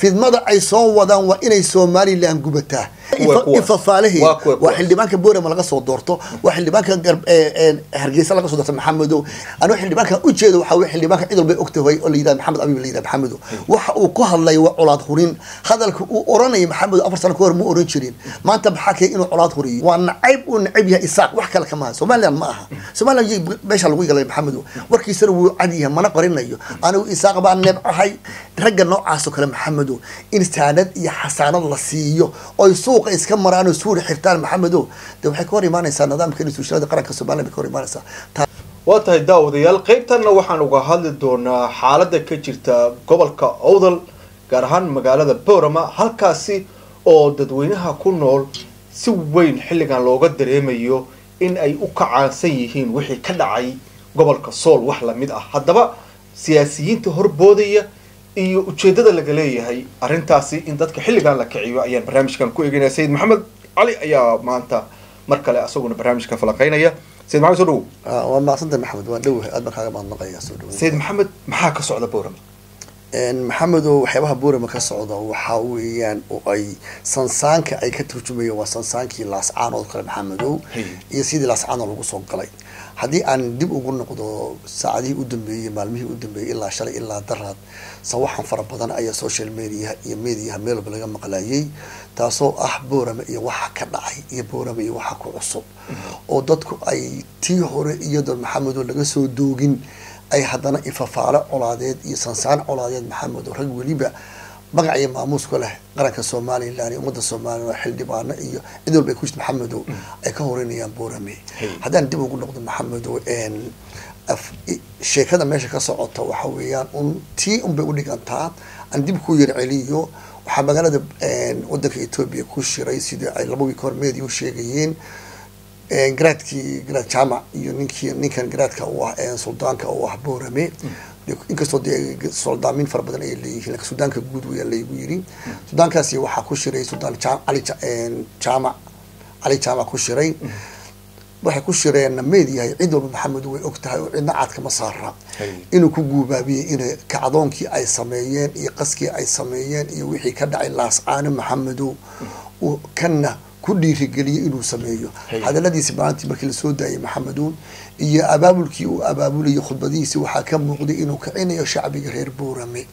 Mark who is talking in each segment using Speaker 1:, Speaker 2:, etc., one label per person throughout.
Speaker 1: fidmada ay soo wadaan waa inay somalilan gubataa Ifafaalaheed
Speaker 2: Waa
Speaker 1: xildhibaanka boorama laga soo doorto. Waa xildhibaanka hargeysa laga soo doorto maxamedow. Anigo xildhibaanka ujeedo waxaa weye xildhibaanka cid walbay ogtahay oo la yidhahda maxamed abiib la yidhahda maxamedow. Waxa uu ku hadlay waa colaad hurin. Hadalka uu oranayay maxamedow afar sano ka hor ma oran jirin. Maanta maxaa kee inuu colaad huriyo waa nacayb uu nacayb yahay isaaq. Wax kale kama aha somaliland ma aha. Somaliland meesha lagu galay maxamedow. Warkiisana wuu cad yahay mana qarinayo anigu isaaq baa nebcahay ragga noocaas oo kale maxamedow in saanad iyo xasaanad la siiyo. Oy suuqa iska maraan oo suuri xirtaan maxamedow de waxay ka hor imaanaysaa nidaamka institutionada qaranka somaliland bay ka hor imaanaysaa.
Speaker 2: Waa tahay daawadayaal qaybtanna waxaan uga hadli doonaa xaaladda ka jirta gobolka owdal gaar ahaan magaalada boorama halkaasi oo dadweynaha ku nool si weyn xilligan looga dareemayo in ay u kacaansan yihiin wixii ka dhacay gobolka sool. Wax la mid ah. Haddaba siyaasiyiinta horboodaya iyo ujeedada laga leeyahay arrintaasi in dadka xilligan la kiciyo ayaan barnaamijkan ku eegaynaya sayid maxamed cali ayaa maanta mar kale asaguna barnaamijka falaqeynaya. Sayid maxamed soo dhawow
Speaker 1: ah, waa maaqsanta maxamed waa dhowahay aad baan kaaga mahadnaqaya soo dhaweyn
Speaker 2: sayid maxamed maxaa ka socda boorama
Speaker 1: maxamedow waxyaabaha boorama ka socda waxaa weeyaan oo ay sansaanka ay ka turjumayeen waa sansaankii laascaanood kale maxamedow iyo sidii laascaanood lagu soo galay haddii aan dib ugu noqdo saacadihii u dambeeyey maalmihii u dambeeyey ilaa shalay ilaa daraad sawaxan fara badan ayaa social media iyo mediaha meel walba laga maqlayay taasoo ah boorama iyo waxa ka dhacay iyo boorama iyo waxa ku cusub. Oo dadku ay tii hore iyadoo maxamedow laga soo doogin ay haddana ifafaalo colaadeed iyo sansaan colaadeed maxamedow rag weliba magac iyo maamuus ku leh qaranka somalilan iyo ummadda somalilan xildhibaano iyo cid walba ay ku jirta maxamedow ay ka horeynayaan boorame
Speaker 2: Hey.
Speaker 1: haddaan dib ugu noqdo maxamedow sheekada meesha ka socota waxa weeyaan un tii unbay u dhigantaa. Aan dib ku yar celiyo waxaa magaalada wadanka etoobiya ku shiray sidii ay laba wiik hor media u sheegayeen een, garaadkii garaad jaamac iyo ninkii ninkan garaadka u ah suldaanka u ah boorame De- inkastoo dee soldaamin fara badan ay leeyihiin laakiin suldaanka guud weyaa laygu yiri suldaankaasi waxaa ku shiray suldaan Ja- cali jaamac cali jaamac ku shiray. Waxay ku shireen meediyahay cid walba maxamed way og tahay oo cidna caad kama saara inuu ku guubaabiyey inay kacdoonkii ay sameeyeen iyo qaskii ay sameeyeen iyo wixii ka dhacay laascaano maxamedow uu kana ku dhiirigeliyey inuu sameeyo. Hadaladiisi maalintii markii la soo daayay maxamedow iyo abaabulkii uu abaabulayay khudbadihiisi waxaa ka muuqday inuu kicinayo shacbiga reer boorame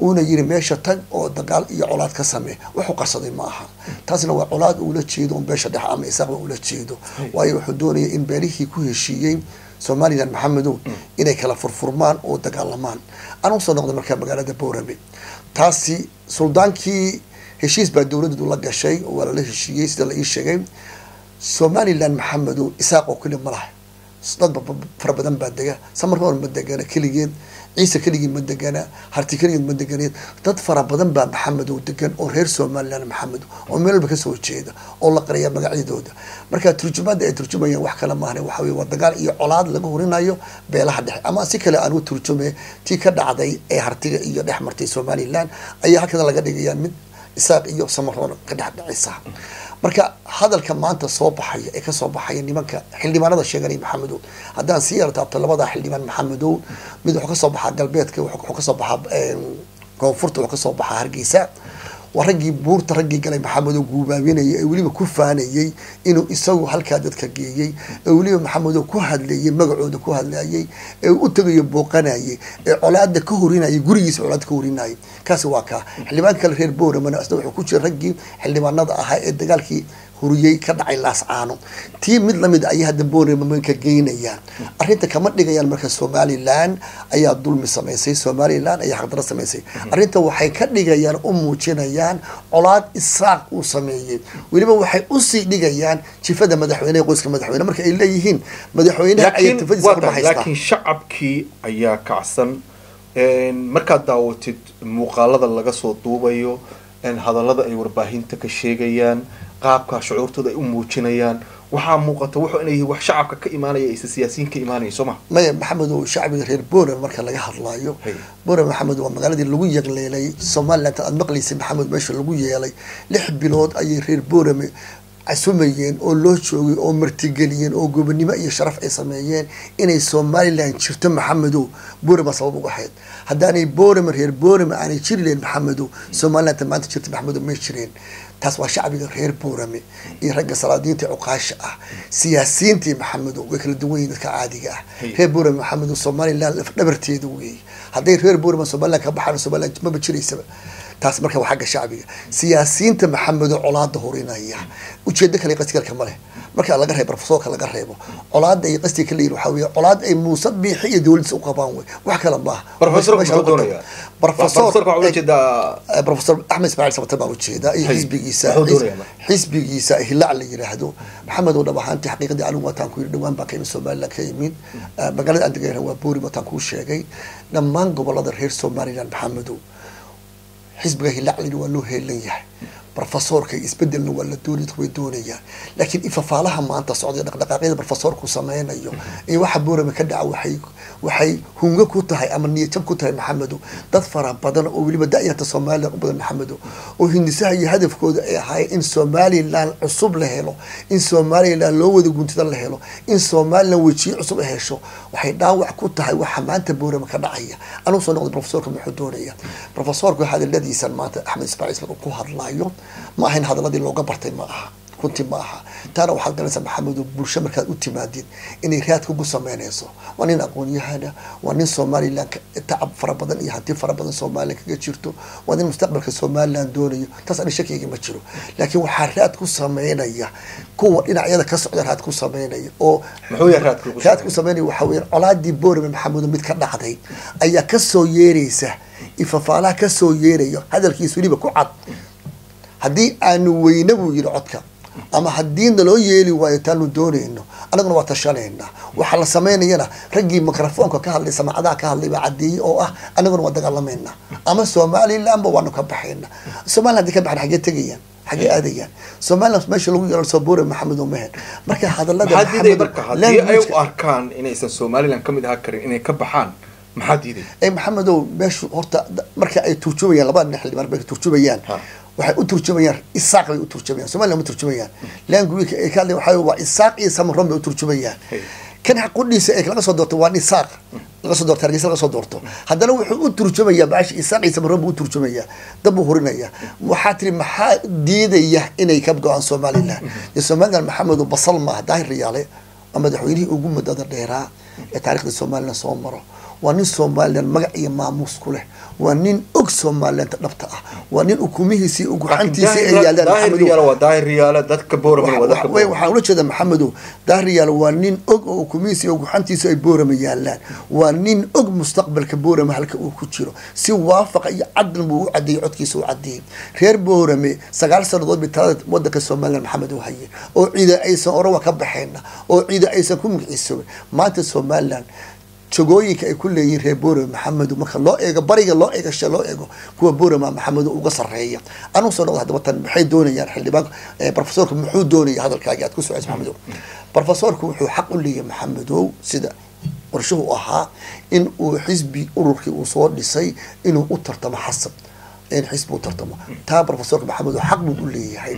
Speaker 1: uuna yiri meesha tag oo dagaal iyo colaad ka samee. Wuxuu qarsaday ma aha. Taasna waa colaad uula jeedo un beesha dhexe ama isaaqba ula jeedo. Waayo wuxuu doonaya in beelihii ku heshiiyey somalilan maxamedow inay kala furfurmaan oo dagaalamaan. Aan u soo noqday markaa magaalada boorame taasi suldaankii heshiis baa dowladdu la gashay waa lala heshiiyey sida la ii sheegay. Somalilan maxamedow isaaq oo keli ma laha. Dad fara badan baa dega. Samarkoor ma degana keligeed. Ciise keligii ma degana harti keligeed ma deganeed dad fara badan baa maxamedow degan oo reer somalilan maxamedow oo meel walba ka soo jeeda oo la qariya magacyadooda marka turjumaada ay turjumayaan wax kale maahane waxa weye waa dagaal iyo colaad laga horinayo beelaha dhexe. Ama si kale aan u turjume tii ka dhacday ee hartiga iyo dhex martay somalilan ayaa halkan laga dhigayaa mid isaaq iyo samaroon ka dhex dhacaysa marka hadalka maanta soo baxaya ee ka soo baxaya nimanka xildhibaanada sheeganay maxamedow haddaan sii yartaabto labada xildhibaan maxamedow mid wuxuu ka soo baxaa galbeedka wuxuu ka soo baxaa een, koonfurta wuxuu ka soo baxaa hargeysa waa raggii buurta raggii galay maxamedow guubaabinayay ee weliba ku faanayey inuu isagu halkaa dadka geeyey ee weliba maxamedow ku hadlayey magacooda ku hadlayay ee u tagayo booqanayay ee colaada ka horinayay gurigiisa colaada ka horinayay. Kaasi waa kaa. Xildhibaan kale reer booramana isna wuxuu ku jira raggii xildhibaanada ahaa ee dagaalkii huriyey ka dhacay laascaano tii mid la mid ayay hadda boorama ka geynayaan arrinta kama dhigayaan marka somalilan ayaa dulmi samaysay somalilan ayaa xaqdaro samaysay. Arrinta waxay ka dhigayaan u muujinayaan colaad isaaq uu sameeyey. Weliba waxay u sii dhigayaan jifada madaxweyneha qoyska madaxweyne. Marka ay leeyihiin madaxweynaha ayaa
Speaker 2: shacabkii ayaa kacsan. Markaad daawatid muuqaalada laga soo duubayo hadallada ay warbaahinta ka sheegayaan qaabka shucuurtooda ay u muujinayaan. Waxaa muuqata wuxuu inay wax shacabka ka imaanaya aysan siyaasiyiin ka imaanayn soo ma
Speaker 1: maya maxamedow shacbiga reer boran marka laga hadlaayo. Boran maxamed waa magaaladii lagu yeqleelay somaliland aad maqlaysay maxamed meesha lagu yeelay. Lix bilood ayay reer borame casumayeen oo loo joogay oo martigeliyeen oo gobonimo iyo sharaf ay sameeyeen inay somalilan jirto maxamedow boorama sabab uga ahayd. Haddaanay boorama reer boorama aanay jiri lahayn maxamedow somalilanta maanta jirta maxamedow may jireen. Taas waa shacbiga reer boorame iyo ragga salaadiinta cuqaasha ah. Siyaasiyiintii maxamedow way kala duwan yihiin dadka caadiga ah. Reer boorame maxamedow somalilan dhabarteeda weeye hadday reer boorama somalilan ka baxaan somalilan maba jiraysaba taas marka waa xagga shacbiga. Siyaasiyiinta maxamedo colaada horinaya ujeedo kale qasdigalka ma leh. Marka laga reebo profesorka laga reebo. Colaada ay qasdiga ka leeyihiin waxaa weeye colaad ay muuse biixi iyo dowladdiisa u qabaan wey wax kale maaha profesor axmed ismaaciil sabatar baan u jeedaa iyo xisbigiisa xisbigiisa hilaac la yiraahdo. Maxamed oo dhab ahaantii xaqiiqadii anigu waataan ku yiri dhawaan baan ka imid somaliland ka imid magaalada aan degayna waa boori waataan kuu sheegay. Dhammaan gobollada reer somaliland maxamedow xisbiga hilaclina waa loo heelan yahay rofesorka isbedelna waa la dooni way doonayaan. Laakiin ifafaalaha maanta socday dhaqdhaqaaqyada rofesorku sameynayo iyo waxa boorame ka dhaca waxay waxay hungo ku tahay ama niyajab ku tahay maxamedo dad fara badan oo weliba da-yarta somalilan u badan maxamedo oo hindisaha iyo hadafkooda ay ahaayeen in somalilan cusub la helo in somalilan loo wada guntida la helo in somalilan wejiye cusub ay hesho waxay dhaawac ku tahay waxa maanta boorame ka dhacaya. Anuu soo noqday rofesorka muxuu doonaya rofesorku hadaladiisan maanta axmed ismaaciil ku hadlayo ma ahayn hadaladii looga bartay ma aha. Runtii ma aha. Taana waxaad garanaysaa maxamedo bulsho markaad u timaadid inay raad kugu sameynayso. Waa nin aqoon-yahana waa nin somalilan tacab fara badan iyo hanti fara badan somalilan kaga jirto. Waa nin mustaqbalka somalilan doonayo. Taas ani shakiyga ma jiro. Laakiin waxaa raad ku sameynaya kuwa dhinacyada ka socda raad ku sameynaya oo raad ku sameynaya? waxaa weya colaadii boorame maxamedo mid ka dhacday ayaa ka soo yeeraysa ifafaalaha ka soo yeerayo hadalkiis weliba ku cad haddii aanu weyne buu yidhi codka ama haddii naloo yeeli waayo taanu doonayno annaguna waa tashanaynaa. Waxaa la sameynayana raggii microfoonka ka hadlay samacadaha ka hadlay baa cadeeyey oo ah annaguna waa dagaalamaynaa. Ama somalilanba waanu ka baxayna somalilan haddii ka baxan xagee tegayaan xagee aadayaan. Somalilan meesha lagu yeelo soobore maxamed omehen marka hadalada
Speaker 2: u arkaan inaysan somalilan ka mid ahaa karin inay ka baxaan maxaa diiday?
Speaker 1: Ee maxamedow meeshu horta marka ay turjumayaan labada dhinac xildhibaan markay waxay u turjumayaan isaaq bay u turjumayaan somaliland ma turjumayaan. Language ay ka hadlay waxaa waa isaaq iyo samaron bay u turjumayaan. Kan xaqudhiisa ay laga soo doorto waa isaaq. Laga soo doorto hargeysa laga soo doorto. Haddana wuxuu u turjumayaa baashi isaaq iyo samaron buu u turjumayaa. Dab buu hurinaya. Waxaa tiri maxaa diidaya inay ka go'aan somaliland dee somaliland maxamedo basal maaha daahir riyaale waa madaxweynihii ugu muddada dheeraa ee taarikhda somaliland soo maro waa nin somalilan magac iyo maamuus ku leh. Waa nin og somalilanta dhabta ah. Waa nin ukumihiisi uguxantiisi ay yaalaan waxaan ula jeeda maxamedow daahiryaal waa nin og oo ukumihiisi uguxantiisi ay boorama yaalaan. Waa nin og mustaqbalka boorame halka uu ku jiro. Si waafaqa iyo cadlan buu u cadeeyey codkiisa u cadeeyey reer boorame sagaal sanadood bay talada wadanka somalilan maxamed u hayeen oo ciida aysan orawa ka baxeyna oo ciida aysan ku magiciisoobin maanta somalilan jogooyinka ay ku leeyihiin reer boorama maxamedo marka loo eego bariga loo eego she loo eego kuwa boorama maxamedo uga sareeya anuu soo noqda hadaba tan maxay doonayaan xildhibaan profesorka muxuu doonaya hadalkaagi aad ku soceysa maxamedow profesorku wuxuu xaq u leeyahay maxamedow sida qorshuhu ahaa in uu xisbi ururkii uu soo dhisay inuu u tartamo xasab. In xisbi u tartamo. Taa profesorka maxamedow xaq buu u leeyahay.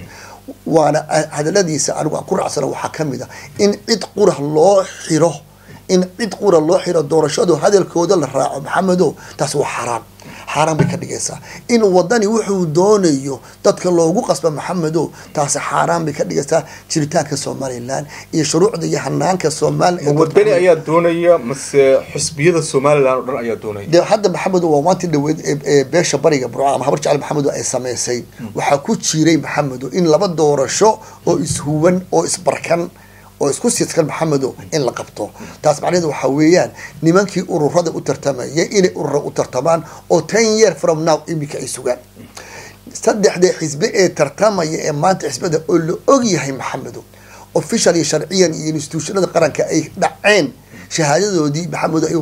Speaker 1: Waana hadaladiisa anigu aan ku raacsana waxaa ka mid a in cid qura loo xiro in cid qura loo xiro doorashadu hadalkooda la raaco maxamedow taas waa xaaraan xaaraan bay ka dhigaysaa. In wadani wuxuu doonayo dadka loogu qasba maxamedow taasi xaaraan bay ka dhigaysaa. Jiritaanka somalilan iyo shuruucda iyo hanaanka somalilan
Speaker 2: wadani ayaa doonaya mase xisbiyada somalilan oo dhan ayaa doonaya.
Speaker 1: De hadda maxamedow waa maantii dhaweyd ee beesha bariga burca ama habar jecel maxamedow ay sameysay waxaa ku jiray maxamedow in laba doorasho oo ishuwan oo isbarkan oo isku sidkan maxamedow in la qabto. Taas macnaheedu waxaa weeyaan nimankii ururada u tartamayay inay urura u tartamaan oo ten year from now iminka ay sugaan. Saddexda xisbe ee tartamaya ee maanta xisbada oo la og yahay maxamedow official iyo sharciyan iyo institutionada qaranka ay dhaceen shahaadadoodii maxamedow ay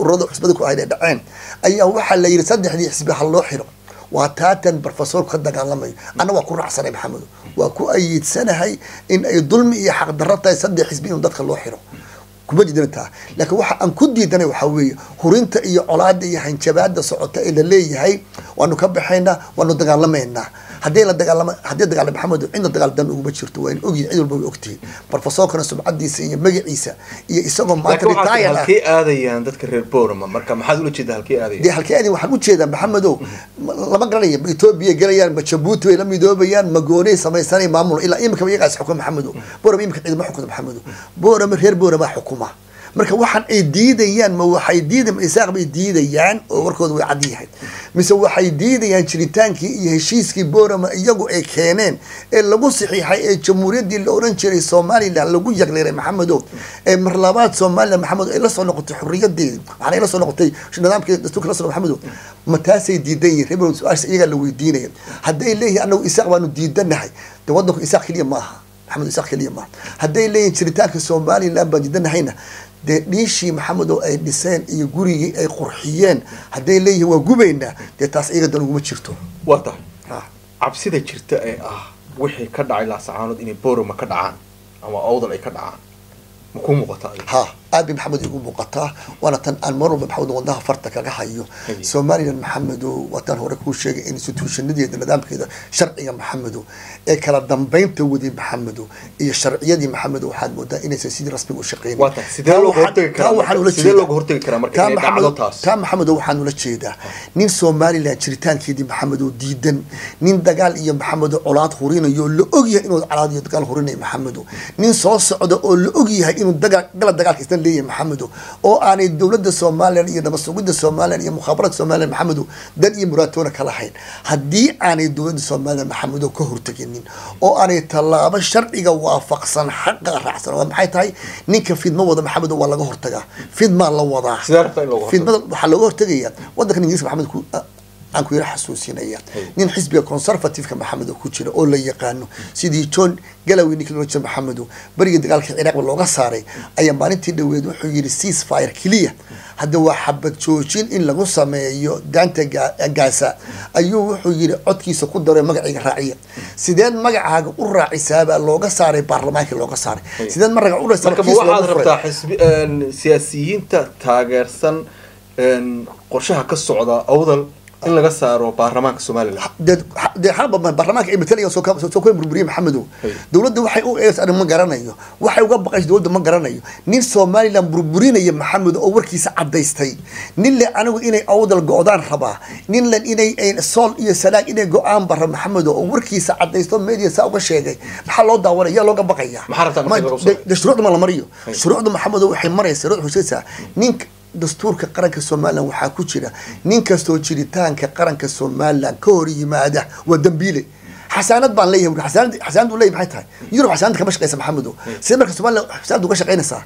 Speaker 1: ururada xisbada ku ahayd ay dhaceen ayaa waxaa la yidhi saddexdii xisbe ha loo xiro waa taatan profesorku ka dagaalamayo anna waa ku raacsanay maxamedo waa ku ayiidsanahay in ay dulmi iyo xaqdarro tahay saddex xisbi in dadka loo xiro. Kuma diidana taa laakiin waxa aan ku diidanay waxaa weeye hurinta iyo colaada iyo hanjabaada socota ee la leeyahay waanu ka baxaynaa waanu dagaalamaynaa haddii la dagaalama haddii dagaala maxamed cidna dagaal dan uguma jirto waa in ogyihiin cid walba way ogtihiin. Profesorkana subcadiisa iyo magaciisa iyo isagoo maanta retired ah
Speaker 2: aadayaan dadka reer boorama marka maxaad ula jeeda
Speaker 1: dee
Speaker 2: aadayaan?
Speaker 1: Halkii aadin waxaan u jeedaa maxamedow. Ma- lama garanaya ma etoobiya gelayaan ma jabuuti bay la midoobayaan ma goonay samaysanay maamul ilaa imika iyagaas xukuma maxamedow. Boorama imika ciidama xukuma maxamedow. Boorama reer boorama xukuma marka waxaan ay diidayaan ma waxay diida ma isaaq bay diidayaan oo warkooda way cad yahay mise waxay diidayaan jiritaankii iyo heshiiskii boorama iyagu ay keeneen ee lagu saxiixay ee jamhuuriyaddii la oran jiray somalilan lagu yaqleeray maxamedow ee mar labaad somalilan maxamed ay la soo noqotay xuriyadeedi waxaana la soo noqotay nidaamkii dastuurka la maxamedow ma taasay diidan yihiin boorama su'aasha iyagaa la weydiinaya hadday leeyihiin anagu isaaq baanu diidanahay de wadanku isaaq keliya maaha maxamed isaaq keliya maaha hadday leeyihiin jiritaanka somalilan baan diidanahayna dee dhiishii maxamedow ay dhiseen iyo gurigii ay qurxiyeen hadday leeyihiin waa gubaynaa dee taas iyaga dan uguma jirto.
Speaker 2: Waa tahay
Speaker 1: Ha.
Speaker 2: cabsida jirta ee ah wixii ka dhacay laasacaanood inay boorama ka dhacaan ama awdal ay ka dhacaan ma kuu muuqata? Adiga
Speaker 1: ha aad bay maxamed igu muuqataa waana tan aan mar walba maxamed wadnaha farta kaga hayo. Somalilan maxamedow waa tan hore kuu sheegay institutionadeeda nidaamkeeda sharciga maxamedow ee kala dambeynta waday maxamedow iyo sharciyadii maxamedow waxaad moodaa inaysan sidii rasmiga u shaqeynin
Speaker 2: waa tahay sidee looga hortagi karaa sidee looga hortagi karaa marka
Speaker 1: taa
Speaker 2: inay dhacdo
Speaker 1: maxamed
Speaker 2: taas?
Speaker 1: taa maxamedow waxaan ula jeedaa. Nin somalilan jiritaankeedii maxamedow diidan. Nin dagaal iyo maxamedow colaad hurinayo oo la ogyahay inuu colaad iyo dagaal hurinayo maxamedow nin soo socda oo la ogyahay inuu dagaal gala dagaalka isna leeyahay maxamedow oo aanay dowladda somalilan iyo nabasugidda somalilan iyo mukhaabaraadka somalilan maxamedow dan iyo muraatoona ka lahayn. Haddii aanay dowladda somalilan maxamedow ka horteginin oo aanay tallaabo sharciga waafaqsan xaqa raacsan waa maxay tahay ninka fidmo wada maxamedow waa laga hortagaa. Fidmaa la wadaa. Fidmada waxaa looga hortegaya wadankan ingiriiska maxamed aan ku yara xasuusinaya nin xisbiga conservativeka maxamed oo ku jira oo la yaqaano sidii john galloway ninkii loo jira maxamedo berigii dagaalka ciraaqba looga saaray ayaa maalintii dhaweed wuxuu yidhi cease fire clear hadda waa xabad joojin in lagu sameeyo daanta Ga- gaasa ayuu wuxuu yidhi codkiisa ku daray magaciga raaciya. Sideed magacaaga u raacisaabaa looga saaray baarlamaankii looga saaray. Sideed magaca u
Speaker 2: waxaad rabtaa siyaasiyiinta taageersan qorshaha ka socda awdal in laga saaro baarlamaanka somalilan
Speaker 1: dee haba baarlamaanka ay matalayaan soo ka- burburiye maxamedow
Speaker 2: Hey.
Speaker 1: dowladda waxay u ees arrin ma garanayo. Waxay uga baqaysa dowladda ma garanayo. Nin somalilan burburinaya maxamed oo warkiisa cadaystay nin le anigu inay awdal go-daan rabaa. Nin le inay ay sool iyo salaag inay go'aan bara maxamed oo warkiisa cadaysto media saa uga sheegay. Maxaa loo daawanaya? Yaa looga baqaya shuruucda ma la mariyo. Shuruucda maxamedo waxay maraysa shuruuc xusaysaa ninka dastuurka qaranka somalilan waxaa ku jira. Nin kastoo jiritaanka qaranka somalilan ka hor yimaada waa dambiile xasaanad baan leeyahay buuri. xasaanad xasaanad uu leeyahay maxay tahay? Yurub xasaanad kama shaqeysa maxamedo. Sidee marka somalilan xasaanad uga shaqeynaysaa?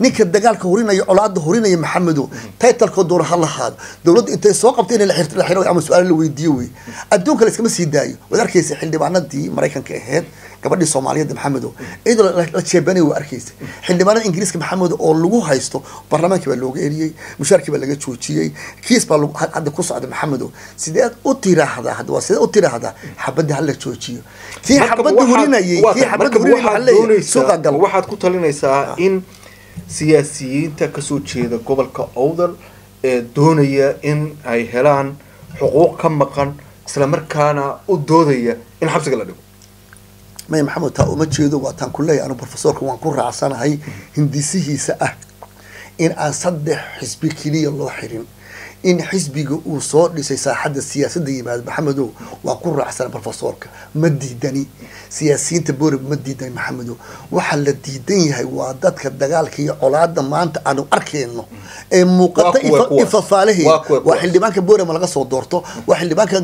Speaker 1: Ninka dagaalka hurinaya colaada hurinaya maxamedo taytalkoo doona ha lahaado dowladda intay soo qabtay in la xirto la xiro ama su'aalo la weydiiyo wey adduunka la iskama sii daayo. Waad arkaysa xildhibaanadii maraykanka ahayd gabadhii soomaaliyeed maxamedo iyadoo la- jeebanay waa arkaysa. Xildhibaanada ingiriiska maxamedo oo lagu haysto baarlamaankii baa looga eriyey mushaarkii baa laga joojiyey kiis baa lagu- hadda ku socda maxamedo sideed u tiraahdaa hadda waa sideed u tiraahdaa xabadda hala joojiyo. Kii xabadda hurinayay kii xabadda hurinayay
Speaker 2: waxaad
Speaker 1: waxaa leeyahay
Speaker 2: doonaysaa-
Speaker 1: suuqa gal
Speaker 2: waxaad ku talinaysaa in siyaasiyiinta ka soo jeeda gobolka awdal ee doonaya in ay helaan xuquuq ka maqan isla markaana u doodaya in xabsiga la dhigo
Speaker 1: maya maxamed taa uma jeedo waa taan ku leeyahay anu profesorka waan ku raacsanahay hindisihiisa ah. In aan saddex xisbi keliya loo xirin in xisbiga uu soo dhisay saaxadda siyaasadda yimaado maxamedow waan ku raacsana profesorka ma diidani siyaasiyiinta boorib ma diidani maxamedow. Waxa la diidan yahay waa dadka dagaalka iyo colaada maanta aanu arkayno ee muuqata
Speaker 2: Waa
Speaker 1: ifafaalaheeda.
Speaker 2: Waa
Speaker 1: waa xildhibaanka boorama laga soo doorto? Waa xildhibaanka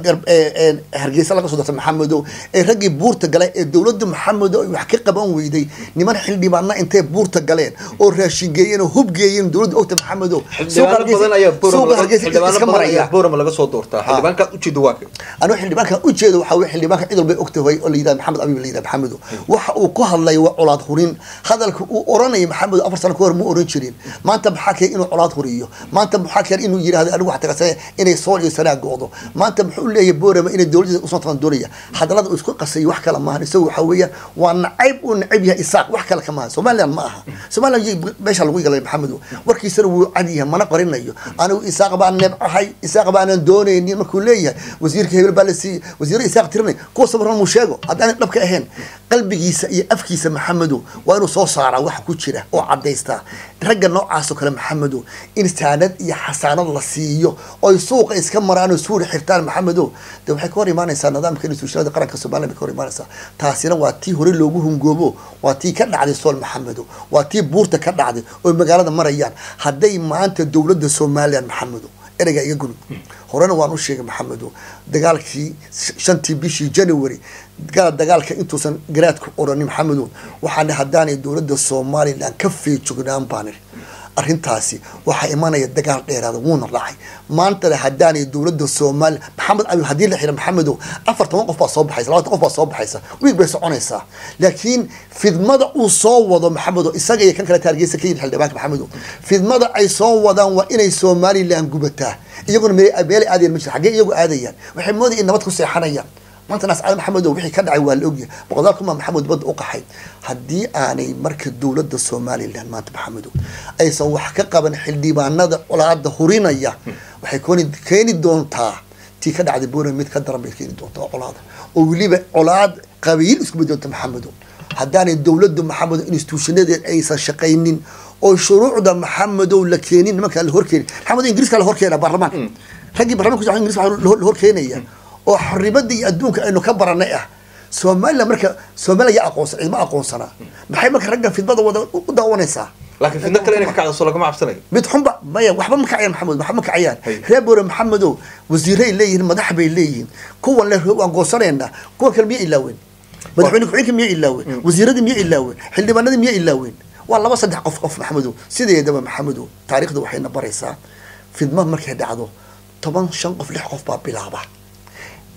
Speaker 1: hargeysa laga soo doorto maxamedow? Ee raggii buurta galay ee dowladda maxamedow ay wax ka qaban weyday? Niman xildhibaana intay buurta galeen? Oo raashin geeyeen oo hub geeyeen dowladda ogta maxamedow? Suuqa hargeysa
Speaker 2: boorama laga soo doortaa xildhibaankaad ujeeda waa
Speaker 1: anigu xildhibaankan ujeedo waxaa weye xildhibaanka cid walbay ogtahay oo la yidhahda maxamed abiib la yidhahda maxamedo waxa uu ku hadlay waa colaad hurin hadalka uu oranayay maxamedo afar sano ka hor ma oran jirin maanta maxaa keen inuu colaad huriyo maanta maxaa keen inuu yidhahdo anigu waxaa tagasa inay sool iyo sanaa go'do maanta muxuu leeyahay boorama inay dowladda u soo taqan doonaya hadallada uu isku qasay wax kale maahan isagu waxaa weeyaan waa nacayb uu nacayb yahay isaaq wax kale ka maahan somaliland ma aha somaliland meesha lagu galay maxamedo warkiisana wuu cad yahay mana qarinayo anigu isaaq baan nebcahay isaaq baanan doonaynin markuu leeyahay wasiirka hebel baa la siiyey wasiirra isaaq tirinay kuwa sabaran muu sheego haddaan dhabka ahayn qalbigiisa iyo afkiisa maxamedo waa inuu soo saaraa waxa ku jira oo cadaystaa ragga noocaasoo kale maxamedo in saanad iyo xasaanad la siiyo oy suuqa iska maraan oo suuri xirtaan maxamedo de waxay ka hor imaanaysaa nidaamka institutionada qaranka somaliland bay ka hor imaanaysaa. Taasina waa tii hore loogu hungoobo waa tii ka dhacday sool maxamedo waa tii buurta ka dhacday oo magaalada marayaan. Hadday maanta dowladda somaliland maxamedo ereyga iga gudub horena waan u sheegay maxamedo dagaalkii shantii bishii january dagaal dagaalka intuusan garaadku oranin maxamedo. Waxaan haddaanay dowladda somaliland ka feejognaan baan iri arrintaasi waxaa imanaya dagaal dheeraada wuuna dhacay maantana haddaanay dowladda somaliland maxamed abi haddii la xira maxamedow afar toban qof baa soo baxaysa labatan qof baa soo baxaysa wiig bay soconaysaa. Laakiin fidmada uu soo wado maxamedo isaga iyo kan kale taargeysa ka yidhi xildhibaanka maxamedow fidmada ay soo wadaan waa inay somaliland gubataa iyaguna meel meelay aadayaan ma jira xaggee iyagu aadayaan waxay moodaya in nabad ku seexanayaan maanta naascad maxamedow wixii ka dhacay waa la ogyahay. Boqolaal kuma maxamed badda u qaxay. Haddii aanay marka dowladda somaliland maanta maxamedow aysan wax ka qaban xildhibaanada colaada hurinaya waxay keeni doontaa tii ka dhacday boorame mid ka daran bay keeni doontaa oo colaada oo weliba colaad qabiil isku bedoonta maxamedow haddaanay dowladdu maxamedow instituushanadeed aysan shaqaynin oo shuruucda maxamedow la keenin nimankaa la horkeenin maxamedow ingiriiska la horkeena baarlamaanka. Raggii baarlamanka ku ingiriiska la horkeenaya oo xornimada iyo adduunka aynu ka baranay ah. Somaliland marka somaliland yaa aqoonsan cidma aqoonsanaa maxay marka ragga fidmada wada u daawanaysaa?
Speaker 2: Laakiin fidno kale inay ka kacdo soo lagama cabsanayo
Speaker 1: mid xunba maya waxba ma kacayaan maxamed waxba ma kacayaan reer boore maxamedow wasiiray leeyihiin madax bay leeyihiin. Kuwan le waan goosanaynaa kuwan kale miya ilaaweyn madaxweyne ku-xigeenka miya ilaaweyn wasiiradii miya ilaaweyn xildhibaanadii miya ilaaweyn waa laba saddex qof qof maxamedow sideedaba maxamedow taariikhda waxayna baraysaa. Fidma markay dhacdo toban shan qof lix qof baa bilaaba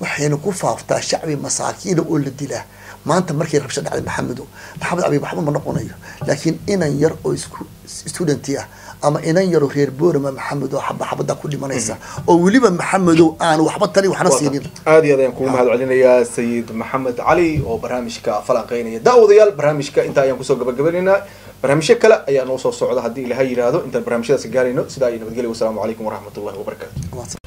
Speaker 1: waxayna ku faaftaa shacbi masaakiina oo la dilaa maanta markay rabsho dhacday maxamedow maxamed abi waxba ma noqonayo. Laakiin inan yar oo isku studenti ah ama inan yaroo reer boorama maxamedow xaba xabada ku dhimanaysa. Oo weliba maxamedow aan waxba tani waxna siinin.
Speaker 2: aad iyo aad ayaan kugu mahad celinayaa sayid maxamed cali oo barnaamijka falanqeynaya daawadayaal barnaamijka intaa ayaan ku soo gabagabanaynaa barnaamijyo kale ayaa noo soo socda haddii ilaha yidhaahdo intaan barnaamijyadaasi gaarayno sidaa iyo nabadgelya wasalaamu calaykum waraxmatullahi wabarakaatu